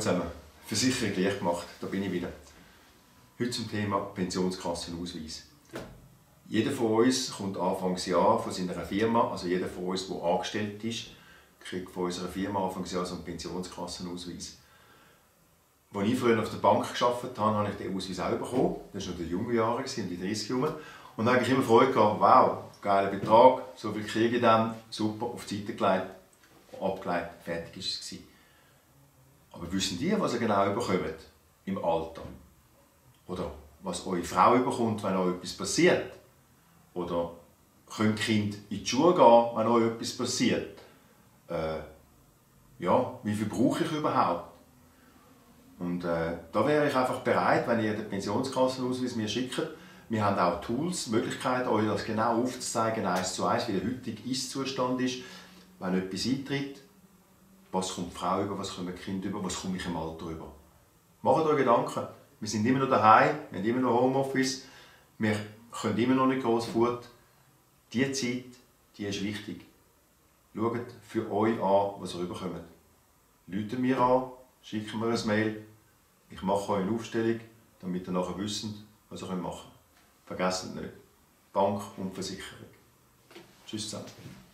zusammen. Versicherung leicht gemacht, da bin ich wieder. Heute zum Thema Pensionskassenausweis. Jeder von uns kommt Anfangsjahr von seiner Firma, also jeder von uns, der angestellt ist, kriegt von unserer Firma Anfangsjahr so einen Pensionskassenausweis. Als ich früher auf der Bank gearbeitet habe, habe ich den Ausweis auch bekommen. Das war noch die jungen Jahre, die 30 Jahre. Und dann habe ich immer Freude gehabt, wow, geiler Betrag, so viel kriege ich dann, super, auf die Seite gelegt, abgelegt, fertig ist es. Aber wissen die, was ihr genau bekommt im Alter? Oder was eure Frau bekommt, wenn euch etwas passiert? Oder könnt Kind in die Schule gehen, wenn euch etwas passiert? Äh, ja, wie viel brauche ich überhaupt? Und äh, da wäre ich einfach bereit, wenn ihr den Pensionskassenausweis mir schickt. Wir haben auch Tools, Möglichkeiten, euch das genau aufzuzeigen, eins zu eins, wie der heutige Ist-Zustand ist, wenn etwas eintritt. Was kommt die Frau über, was kommen die Kinder über, was komme ich im Alter über. Macht euch Gedanken. Wir sind immer noch daheim, wir haben immer noch Homeoffice, wir können immer noch nicht groß fort. Diese Zeit, die ist wichtig. Schaut für euch an, was ihr überkommt. Läutet mir an, schickt mir ein Mail. Ich mache euch eine Aufstellung, damit ihr nachher wisst, was ihr machen könnt. Vergesst nicht. Bank und Versicherung. Tschüss zusammen.